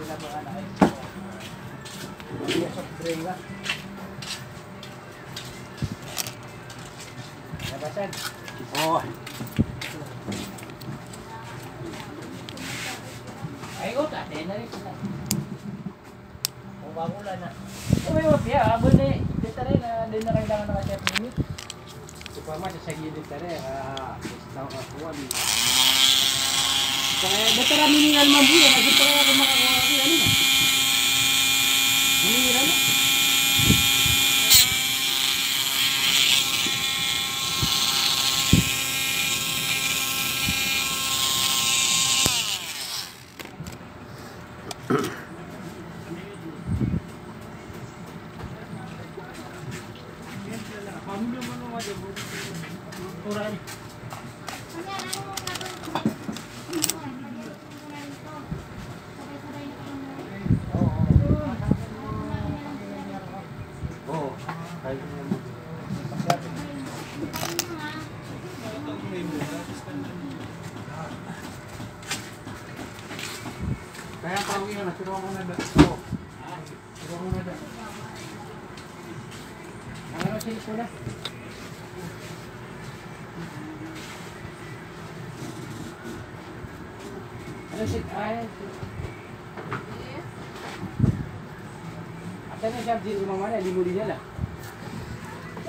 Sila mga nais. Sila sa brenga. Nabasan. Oh. Ay, ko ta, tenari kita. Umabula na. Uy, wag ya, abon ni dito rin ah, na din na kailangan na kasi minutes. Superman sa gilid rin, ah, tawag ko wali. Kaya dito rin miningal mabuya, kasi pa kaya kung makakuha ko ano na. Kurang. Kaya tawag yun, pero ako na da. Oh. Pero ako na da. Ano sila ko na? Ano si ay? Asan na siya di rumah mana di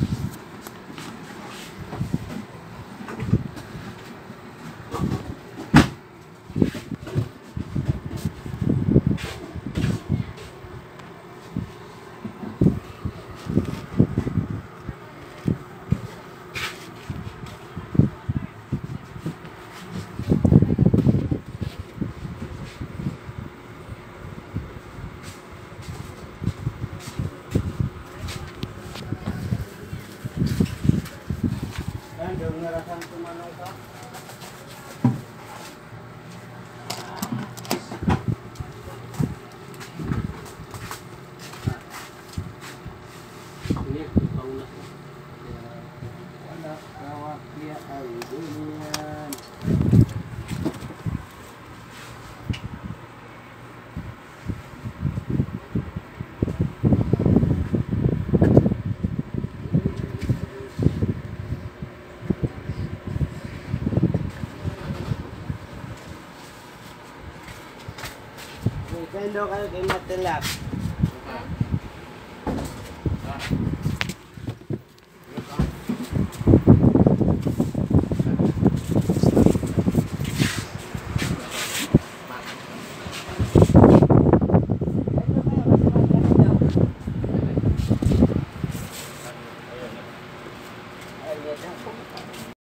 you sa Kan dia ngerasan ke mana Send daw kayo kay Matilak. Ah. Mm-hmm. Ah.